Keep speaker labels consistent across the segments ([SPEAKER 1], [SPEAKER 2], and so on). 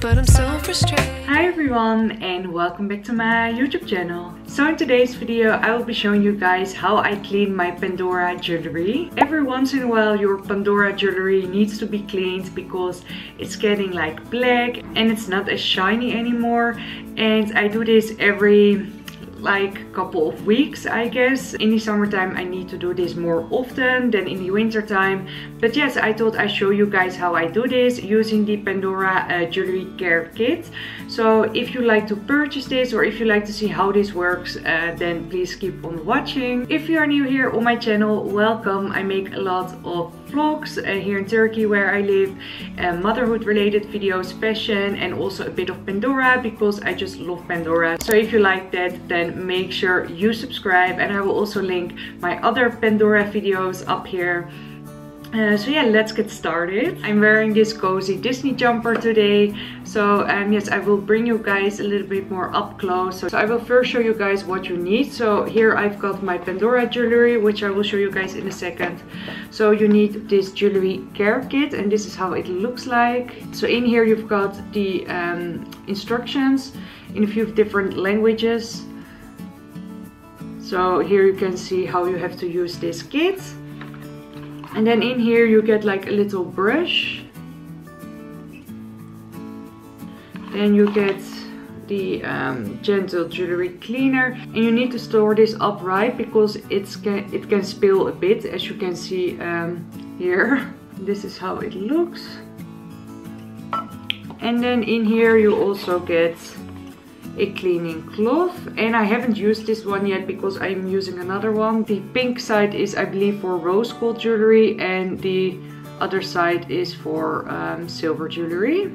[SPEAKER 1] but I'm so frustrated.
[SPEAKER 2] Hi everyone and welcome back to my YouTube channel. So in today's video I will be showing you guys how I clean my Pandora jewelry. Every once in a while your Pandora jewelry needs to be cleaned because it's getting like black and it's not as shiny anymore and I do this every like a couple of weeks I guess. In the summertime I need to do this more often than in the winter time. But yes, I thought I show you guys how I do this using the Pandora uh, jewelry care kit. So if you like to purchase this or if you like to see how this works, uh, then please keep on watching. If you are new here on my channel, welcome. I make a lot of vlogs uh, here in Turkey where I live, uh, motherhood related videos, fashion and also a bit of Pandora because I just love Pandora. So if you like that then make sure you subscribe and I will also link my other Pandora videos up here uh, so yeah, let's get started. I'm wearing this cozy Disney jumper today. So um, yes, I will bring you guys a little bit more up close. So, so, I will first show you guys what you need. So here I've got my Pandora jewelry, which I will show you guys in a second. So you need this jewelry care kit and this is how it looks like. So in here you've got the um, instructions in a few different languages. So here you can see how you have to use this kit. And then in here you get like a little brush. Then you get the um, gentle jewelry cleaner and you need to store this upright because it's can, it can spill a bit as you can see um, here. This is how it looks. And then in here you also get a cleaning cloth and I haven't used this one yet because I'm using another one. The pink side is I believe for rose gold jewelry and the other side is for um, silver jewelry.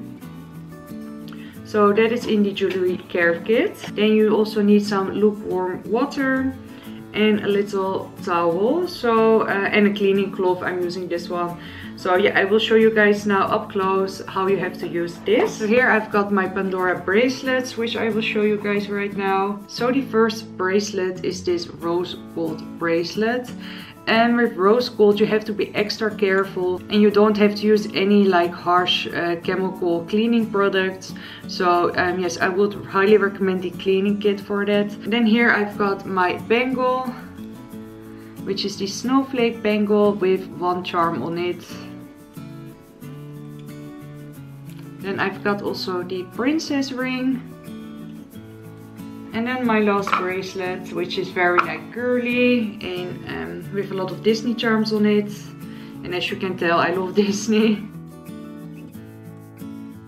[SPEAKER 2] So that is in the jewelry care kit. Then you also need some lukewarm water and a little towel. So uh, and a cleaning cloth i'm using this one. So yeah i will show you guys now up close how you have to use this. So here i've got my pandora bracelets which i will show you guys right now. So the first bracelet is this rose gold bracelet and with rose gold you have to be extra careful. And you don't have to use any like harsh uh, chemical cleaning products. So um, yes i would highly recommend the cleaning kit for that. Then here i've got my bangle which is the snowflake bangle with one charm on it. Then i've got also the princess ring and then my last bracelet, which is very like girly and um, with a lot of Disney charms on it. And as you can tell, I love Disney.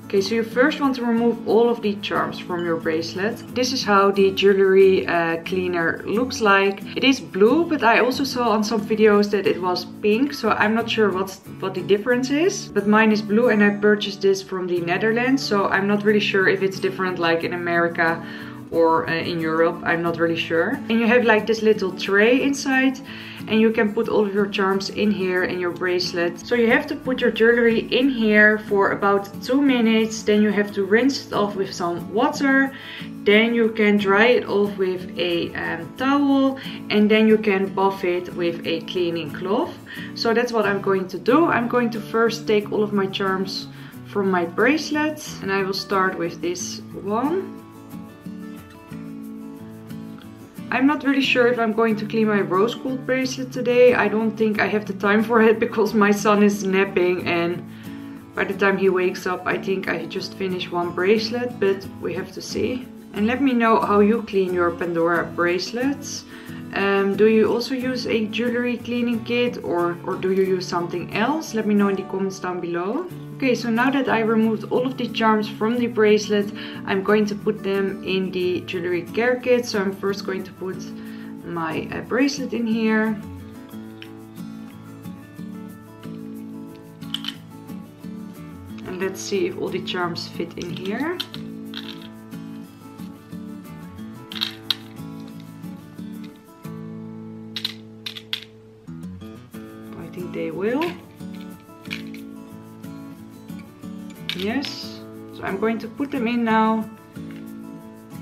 [SPEAKER 2] Okay, so you first want to remove all of the charms from your bracelet. This is how the jewelry uh, cleaner looks like. It is blue, but I also saw on some videos that it was pink, so I'm not sure what's, what the difference is. But mine is blue and I purchased this from the Netherlands, so I'm not really sure if it's different like in America or uh, in Europe, I'm not really sure. And you have like this little tray inside and you can put all of your charms in here and your bracelet. So you have to put your jewelry in here for about two minutes. Then you have to rinse it off with some water. Then you can dry it off with a um, towel and then you can buff it with a cleaning cloth. So that's what I'm going to do. I'm going to first take all of my charms from my bracelet and I will start with this one. I'm not really sure if I'm going to clean my rose gold bracelet today. I don't think I have the time for it because my son is napping and by the time he wakes up I think I just finished one bracelet but we have to see. And let me know how you clean your Pandora bracelets. Um, do you also use a jewelry cleaning kit or, or do you use something else? Let me know in the comments down below. Okay, so now that I removed all of the charms from the bracelet, I'm going to put them in the jewelry care kit. So I'm first going to put my uh, bracelet in here. And let's see if all the charms fit in here. I think they will. Yes so I'm going to put them in now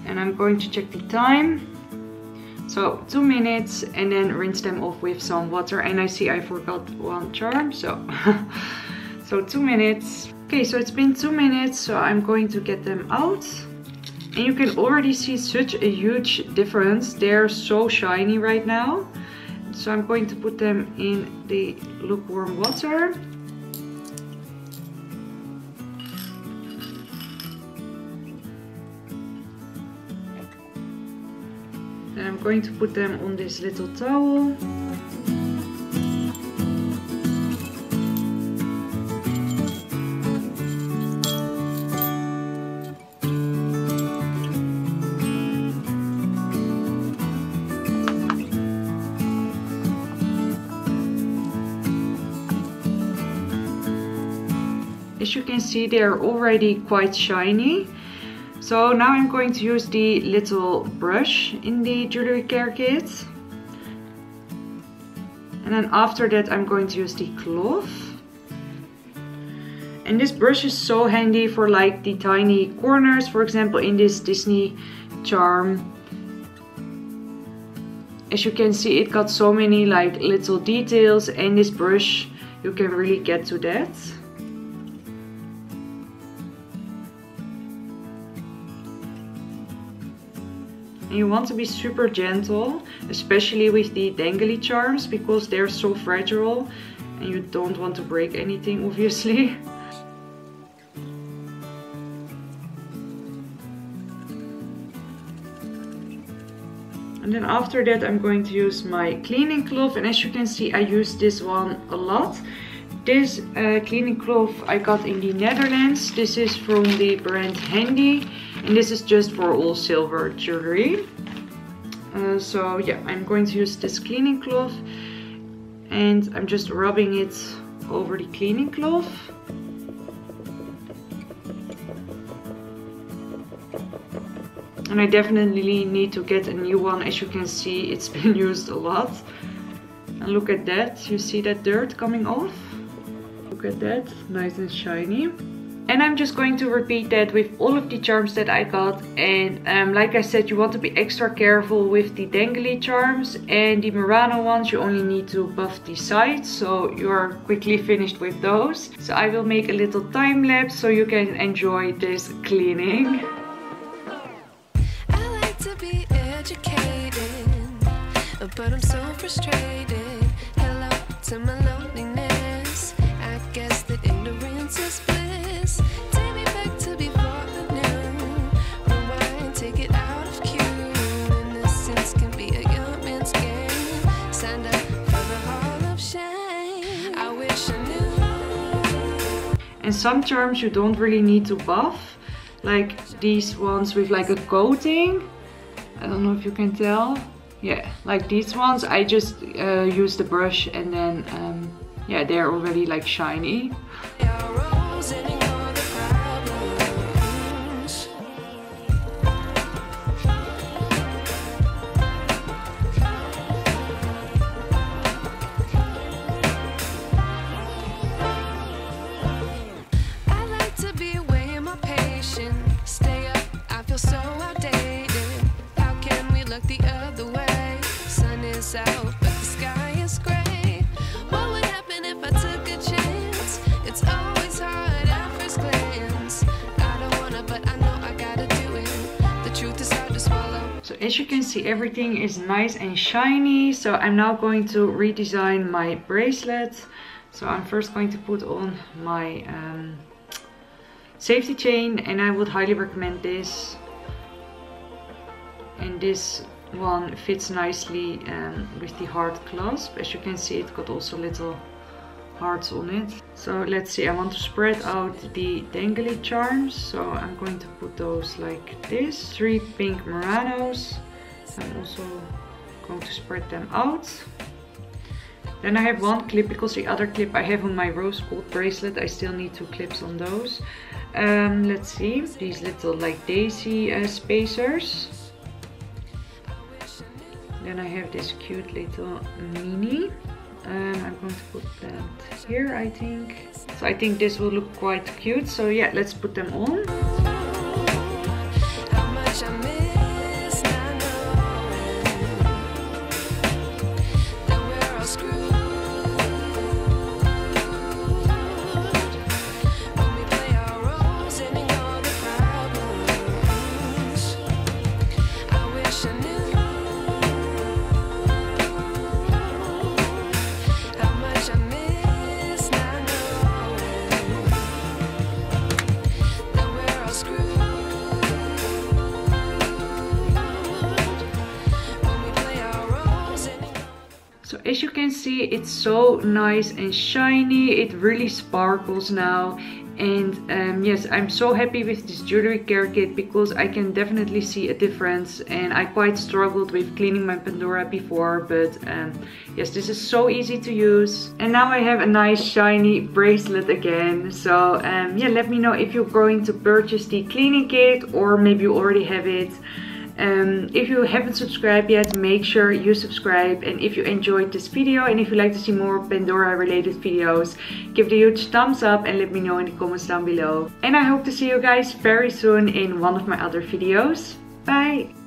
[SPEAKER 2] and I'm going to check the time so two minutes and then rinse them off with some water and I see I forgot one charm so So two minutes. Okay, so it's been two minutes, so I'm going to get them out. And you can already see such a huge difference. They're so shiny right now. So I'm going to put them in the lukewarm water. Going to put them on this little towel. As you can see, they're already quite shiny. So now I'm going to use the little brush in the jewelry care kit. And then after that I'm going to use the cloth. And this brush is so handy for like the tiny corners, for example in this Disney charm. As you can see it got so many like little details and this brush you can really get to that. You want to be super gentle, especially with the dangly charms because they're so fragile and you don't want to break anything obviously. And then after that I'm going to use my cleaning cloth and as you can see I use this one a lot. This uh, cleaning cloth I got in the Netherlands. This is from the brand Handy and this is just for all silver jewelry. Uh, so yeah, I'm going to use this cleaning cloth and I'm just rubbing it over the cleaning cloth. And I definitely need to get a new one. As you can see, it's been used a lot. And look at that, you see that dirt coming off? Look at that, nice and shiny. And I'm just going to repeat that with all of the charms that I got. And um, like I said, you want to be extra careful with the dangly charms. And the Murano ones, you only need to buff the sides. So you're quickly finished with those. So I will make a little time lapse so you can enjoy this cleaning.
[SPEAKER 1] I like to be educated, but I'm so frustrated. Hello to my loneliness. I guess ignorance is bliss.
[SPEAKER 2] And some charms you don't really need to buff. Like these ones with like a coating. I don't know if you can tell. Yeah, like these ones, I just uh, use the brush and then, um, yeah, they're already like shiny. As you can see, everything is nice and shiny. So I'm now going to redesign my bracelet. So I'm first going to put on my um, safety chain and I would highly recommend this. And this one fits nicely um, with the heart clasp. As you can see, it got also little hearts on it. So let's see, I want to spread out the dangly charms. So I'm going to put those like this. Three pink Muranos. I'm also going to spread them out. Then I have one clip because the other clip I have on my rose gold bracelet. I still need two clips on those. Um, let's see, these little like daisy uh, spacers. Then I have this cute little mini. Um, I'm going to put that here, I think. So I think this will look quite cute. So yeah, let's put them on. See it's so nice and shiny. It really sparkles now. And um, yes I'm so happy with this jewelry care kit because I can definitely see a difference. And I quite struggled with cleaning my Pandora before but um, yes this is so easy to use. And now I have a nice shiny bracelet again. So um, yeah let me know if you're going to purchase the cleaning kit or maybe you already have it um, if you haven't subscribed yet, make sure you subscribe. And if you enjoyed this video and if you'd like to see more Pandora related videos, give it a huge thumbs up and let me know in the comments down below. And I hope to see you guys very soon in one of my other videos. Bye!